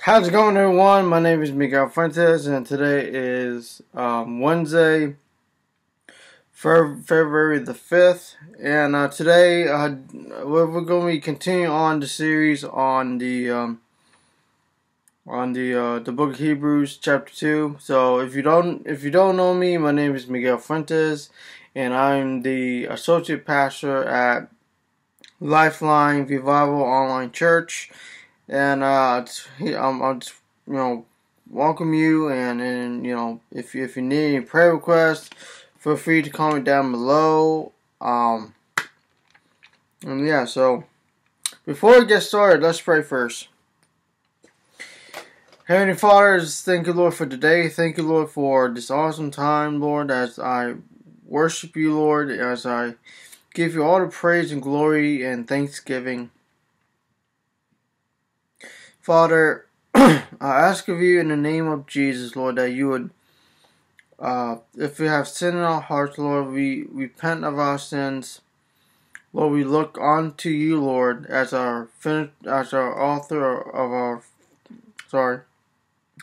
How's it going, everyone? My name is Miguel Fuentes, and today is um, Wednesday, February the 5th. And uh, today, uh, we're, going to be continuing on the series on the um, on the uh, the book of Hebrews, chapter 2. So, if you don't if you don't know me, my name is Miguel Fuentes, and I'm the associate pastor at Lifeline Revival Online Church and uh, I'm, I'm just, you know welcome you and and you know if you, if you need any prayer requests, feel free to comment down below. Um, and yeah, so before we get started, let's pray first. Heavenly Father, thank you, Lord, for today. Thank you, Lord, for this awesome time, Lord, as I worship you, Lord, as I give you all the praise and glory and thanksgiving. Father, I ask of you in the name of Jesus, Lord, that you would, uh, if we have sin in our hearts, Lord, we repent of our sins. Lord, we look unto you, Lord, as our as our author of our, sorry,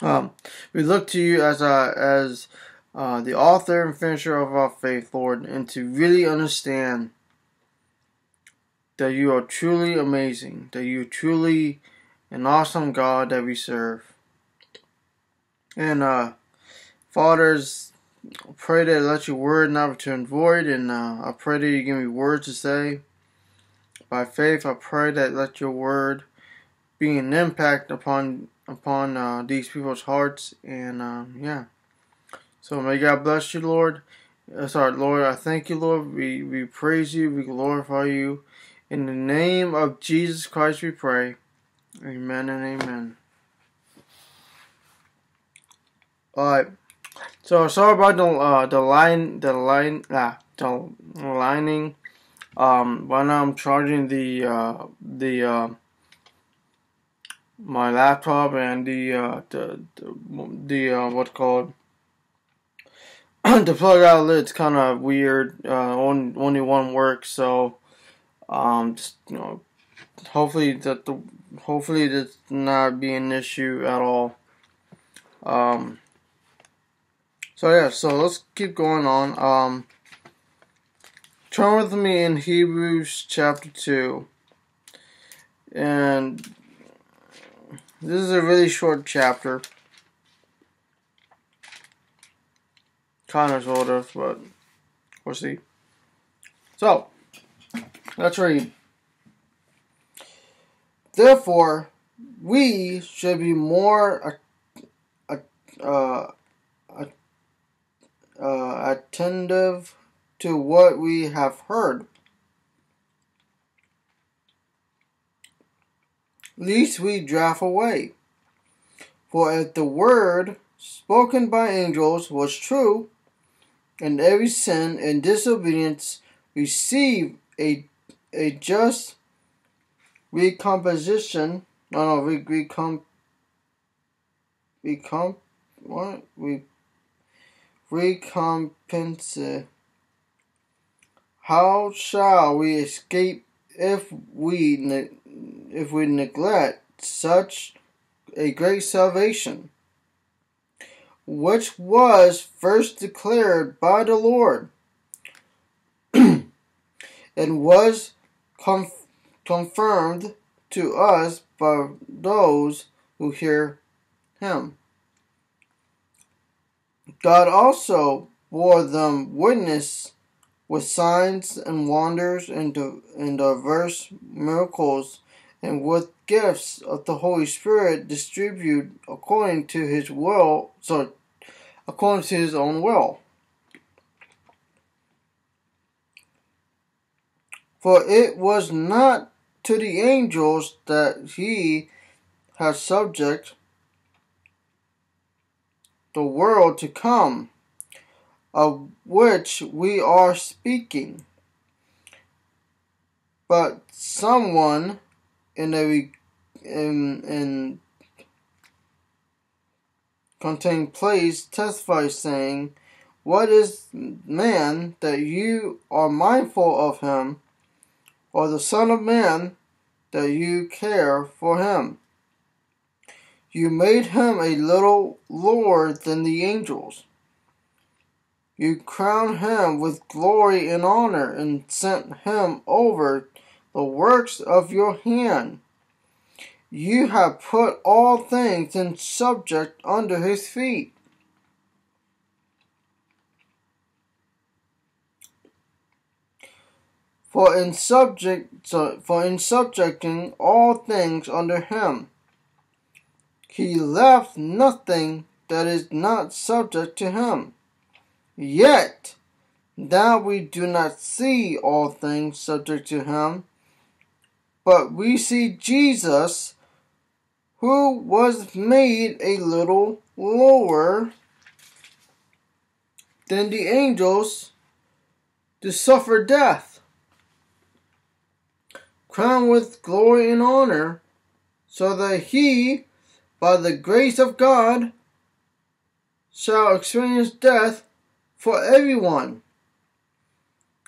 um, we look to you as our as uh, the author and finisher of our faith, Lord, and to really understand that you are truly amazing, that you truly an awesome God that we serve. And uh, fathers, pray that let your word not return void, and uh, I pray that you give me words to say. By faith, I pray that let your word be an impact upon upon uh, these people's hearts, and uh, yeah. So may God bless you, Lord. Uh, sorry, Lord, I thank you, Lord. We we praise you, we glorify you. In the name of Jesus Christ, we pray. Amen and amen. Alright. So sorry about the uh, the line the line ah the lining. Um when I'm charging the uh the uh my laptop and the uh the the, the uh what's called the plug outlet's kind of weird. Uh, only only one works, so um, just you know, hopefully that the hopefully this not be an issue at all. Um, so yeah, so let's keep going on. Um, turn with me in Hebrews chapter 2. And this is a really short chapter. Kind of, sort of, but we'll see. So, let's read. Therefore, we should be more uh, uh, uh, attentive to what we have heard, lest we draft away. For if the word spoken by angels was true, and every sin and disobedience received a, a just recomposition. No, no, re, recom, recom, what? Re, recompense. How shall we escape if we ne- if we neglect such a great salvation, which was first declared by the Lord, and was confirmed confirmed to us by those who hear him. God also bore them witness with signs and wonders and, and diverse miracles and with gifts of the Holy Spirit distributed according to his will, so according to his own will. For it was not to the angels that he has subject the world to come, of which we are speaking. But someone in a in in contained place testifies saying, What is man that you are mindful of him? Or the Son of Man that you care for him. You made him a little lower than the angels. You crowned him with glory and honor and sent him over the works of your hand. You have put all things in subject under his feet. For in subject for in subjecting all things under him, he left nothing that is not subject to him. Yet now we do not see all things subject to him, but we see Jesus who was made a little lower than the angels to suffer death, crowned with glory and honor, so that he, by the grace of God, shall experience death for everyone.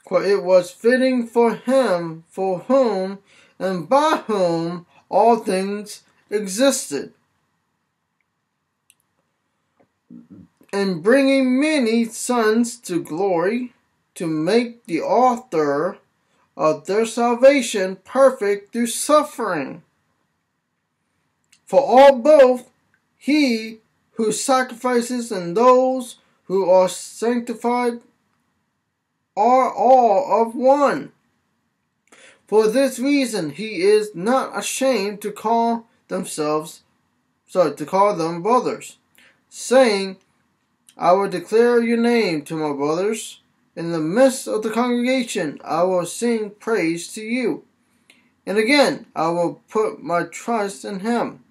For it was fitting for him for whom and by whom all things existed. And bringing many sons to glory, to make the author of their salvation perfect through suffering. For all both he who sacrifices and those who are sanctified are all of one. For this reason he is not ashamed to call themselves, sorry, to call them brothers, saying, I will declare your name to my brothers. In the midst of the congregation, I will sing praise to you. And again, I will put my trust in him.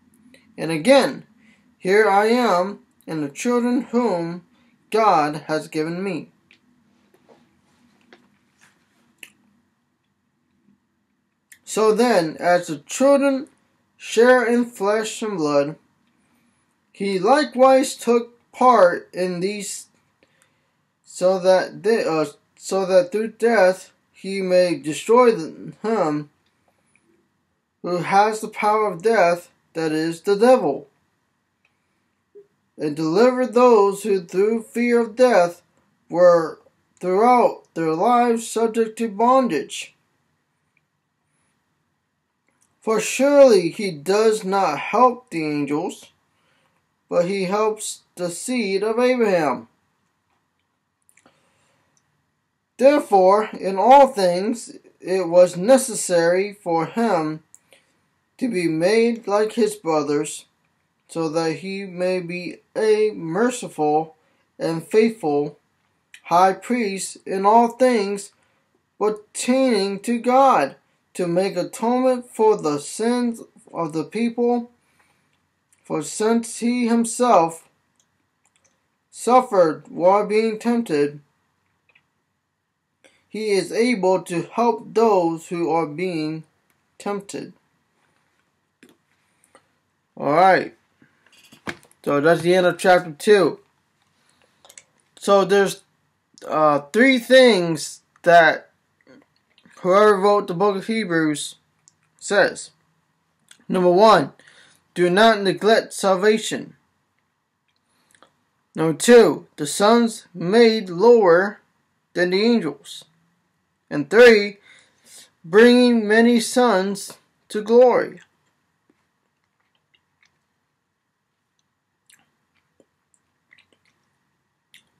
And again, here I am and the children whom God has given me. So then, as the children share in flesh and blood. He likewise took part in these, so that they, uh, so that through death he may destroy him who has the power of death, that is, the devil, and deliver those who through fear of death were throughout their lives subject to bondage. For surely he does not help the angels, but he helps the seed of Abraham. Therefore, in all things, it was necessary for him to be made like his brothers, so that he may be a merciful and faithful high priest in all things pertaining to God to make atonement for the sins of the people. For since he himself suffered while being tempted, he is able to help those who are being tempted. Alright. So that's the end of chapter 2. So there's uh, three things that whoever wrote the book of Hebrews says. Number one, do not neglect salvation. Number two, the sons made lower than the angels. And three, bringing many sons to glory.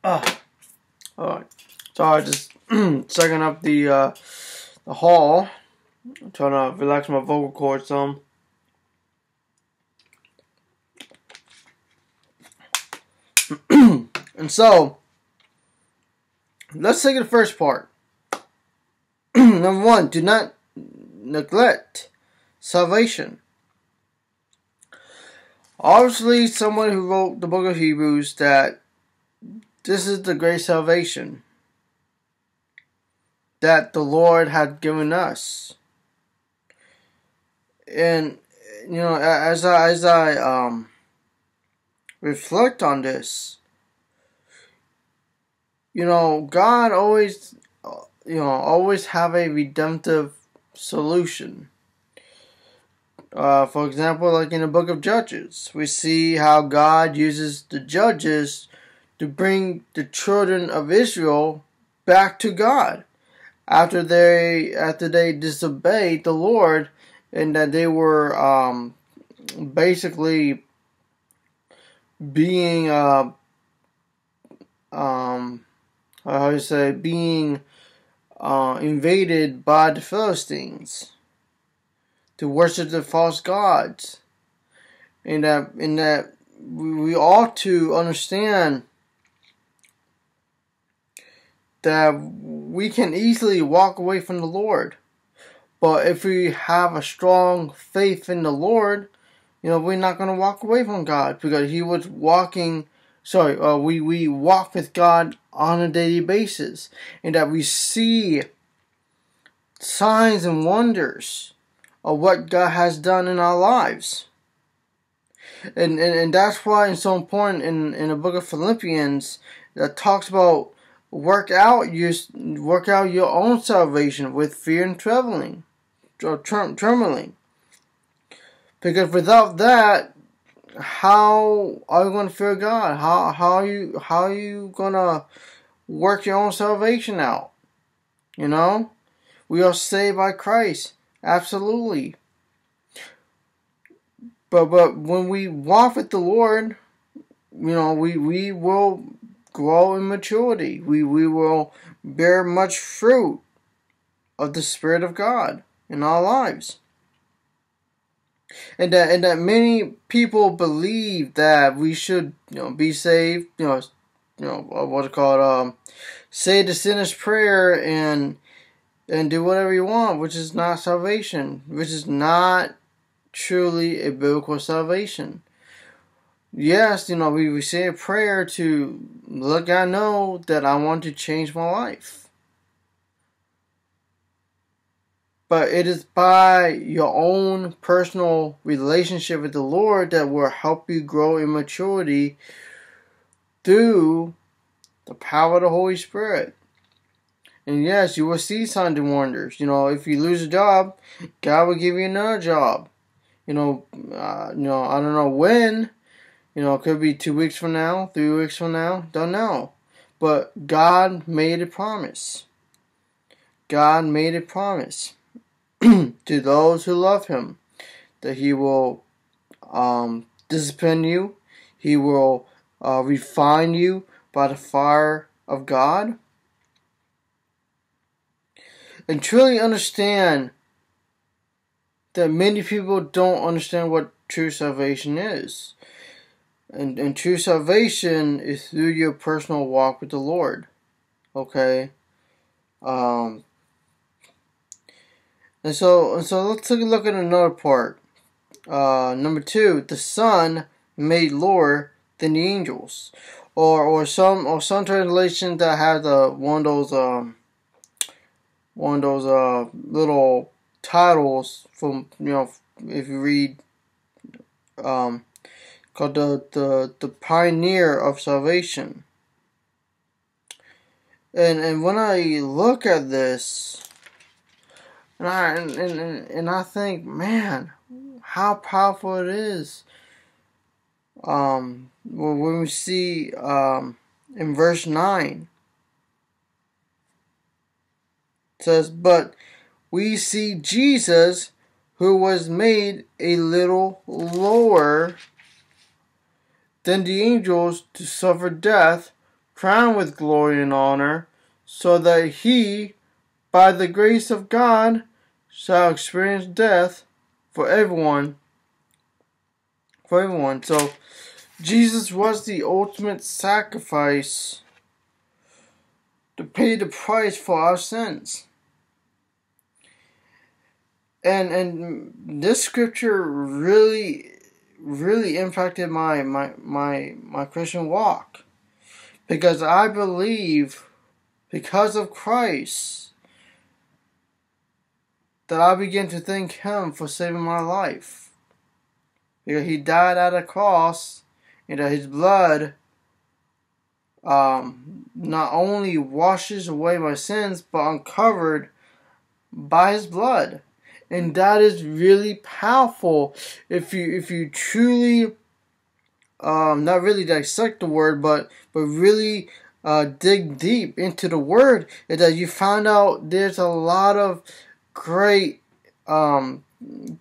Ah, all right. Sorry, just sucking up the uh, the hall. I'm trying to relax my vocal cords some. and so, let's take the first part. Number one, do not neglect salvation. Obviously, someone who wrote the book of Hebrews that this is the great salvation that the Lord had given us. And you know, as I as I um reflect on this, you know, God always you know, always have a redemptive solution. Uh, for example, like in the book of Judges, we see how God uses the judges to bring the children of Israel back to God after they after they disobeyed the Lord and that they were um, basically being uh, um, how do you say being uh, invaded by the Philistines to worship the false gods and that and that we ought to understand that we can easily walk away from the Lord. But if we have a strong faith in the Lord, you know, we're not going to walk away from God because He was walking, sorry, uh, we, we walk with God on a daily basis and that we see signs and wonders of what God has done in our lives. And, and, and that's why it's so important in, in the book of Philippians that talks about work out your work out your own salvation with fear and trembling, or trembling. Because without that, how are you going to fear God? How how are you how are you gonna work your own salvation out? You know, we are saved by Christ, absolutely. But but when we walk with the Lord, you know, we we will grow in maturity. We, we will bear much fruit of the Spirit of God in our lives. And that, and that many people believe that we should, you know, be saved, you know, you know, what's it called, um, say the sinner's prayer and, and do whatever you want, which is not salvation, which is not truly a biblical salvation yes, you know, we, we say a prayer to let God know that I want to change my life. But it is by your own personal relationship with the Lord that will help you grow in maturity through the power of the Holy Spirit. And yes, you will see signs and wonders. You know, if you lose a job, God will give you another job. You know, uh, you know, I don't know when, you know, it could be two weeks from now, three weeks from now, don't know. But God made a promise. God made a promise to those who love Him that He will um, discipline you, He will uh, refine you by the fire of God. And truly understand that many people don't understand what true salvation is. And, and true salvation is through your personal walk with the Lord. Okay? Um, and so, and so let's take a look at another part. Uh, number two, the Son made lower than the angels, or or some or some translations that have the one of those um one of those uh little titles from you know if you read um called the, the, the pioneer of salvation. And and when I look at this, and I and, and, and I think, man, how powerful it is. Um, when we see um, in verse nine, it says, "But we see Jesus, who was made a little lower." than the angels to suffer death, crowned with glory and honor, so that he, by the grace of God, shall experience death for everyone. For everyone. So Jesus was the ultimate sacrifice to pay the price for our sins. And and this scripture really really impacted my my my my Christian walk because I believe because of Christ that I begin to thank him for saving my life. Because he died at a cross and that his blood um, not only washes away my sins but uncovered by his blood. And that is really powerful if you if you truly um not really dissect the word but but really uh, dig deep into the word is that you find out there's a lot of great um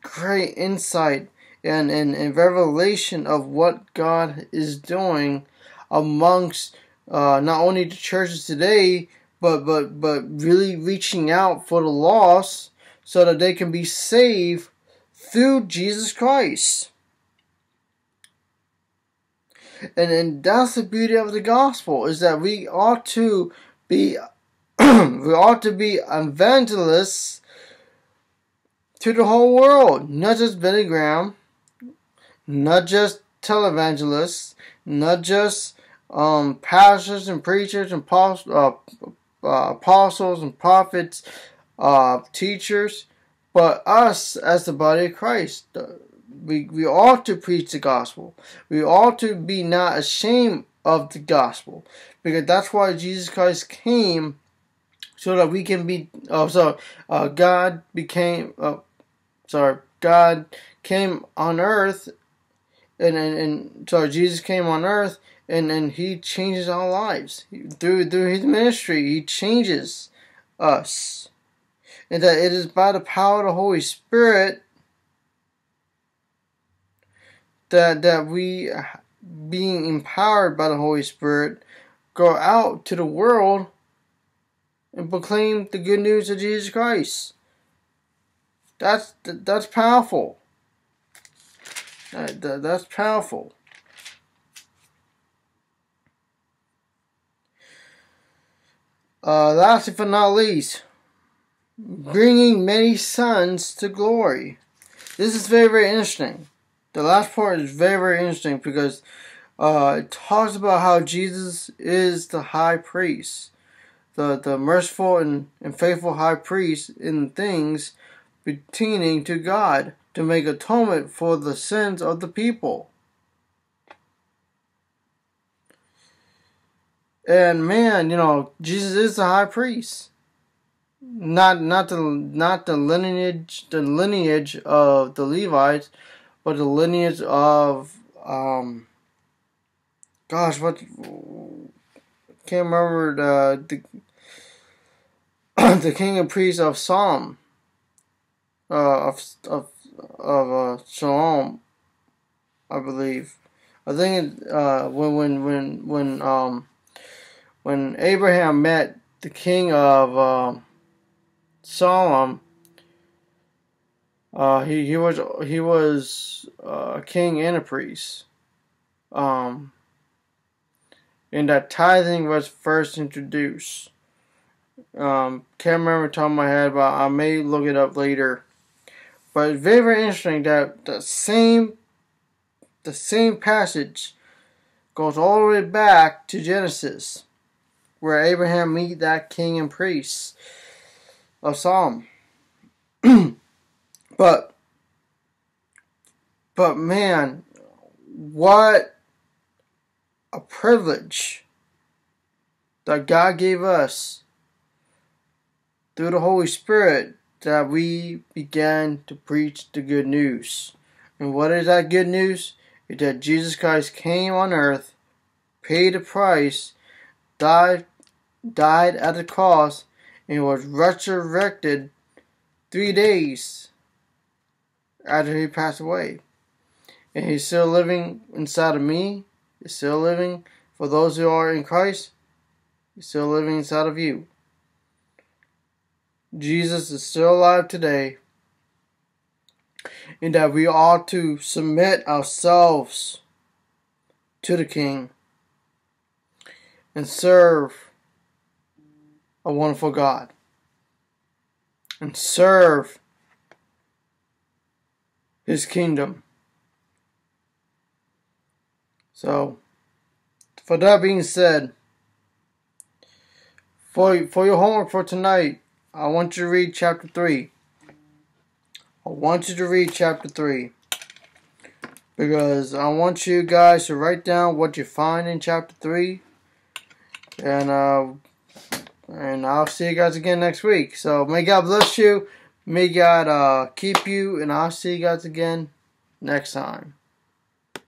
great insight and, and, and revelation of what God is doing amongst uh, not only the churches today, but but but really reaching out for the lost so that they can be saved through Jesus Christ. And and that's the beauty of the gospel is that we ought to be we ought to be evangelists to the whole world, not just Billy Graham, not just televangelists, not just um, pastors and preachers and uh, uh, apostles and prophets, uh, teachers, but us as the body of Christ. We, we ought to preach the gospel. We ought to be not ashamed of the gospel because that's why Jesus Christ came so that we can be. Oh, so uh, God became. Sorry, God came on earth and, and, and so Jesus came on earth and, and he changes our lives. Through through his ministry, he changes us. And that it is by the power of the Holy Spirit that that we being empowered by the Holy Spirit go out to the world and proclaim the good news of Jesus Christ. That's that's powerful. That, that, that's powerful. Uh, last but not least, bringing many sons to glory. This is very, very interesting. The last part is very, very interesting because uh, it talks about how Jesus is the high priest, the, the merciful and, and faithful high priest in things pertaining to God to make atonement for the sins of the people. And man, you know, Jesus is the high priest. Not not the not the lineage the lineage of the Levites, but the lineage of um gosh what can't remember the the, the king and priest of Psalm uh, of of of uh, Shalom, I believe. I think uh, when when when when um when Abraham met the king of uh, uh, he he was he was uh, a king and a priest. Um, and that tithing was first introduced. Um, can't remember the top of my head, but I may look it up later. But it's very, very interesting that the same the same passage goes all the way back to Genesis, where Abraham meet that king and priest of Psalm. but but man, what a privilege that God gave us through the Holy Spirit that we began to preach the good news. And what is that good news? Is that Jesus Christ came on earth, paid the price, died, died at the cross, and was resurrected three days after he passed away. And he's still living inside of me. He's still living for those who are in Christ. He's still living inside of you. Jesus is still alive today, and that we ought to submit ourselves to the King and serve a wonderful God and serve His kingdom. So, for that being said, for, for your homework for tonight, I want you to read chapter 3. I want you to read chapter 3. Because I want you guys to write down what you find in chapter 3. And, uh, and I'll see you guys again next week. So may God bless you. May God uh, keep you, and I'll see you guys again next time.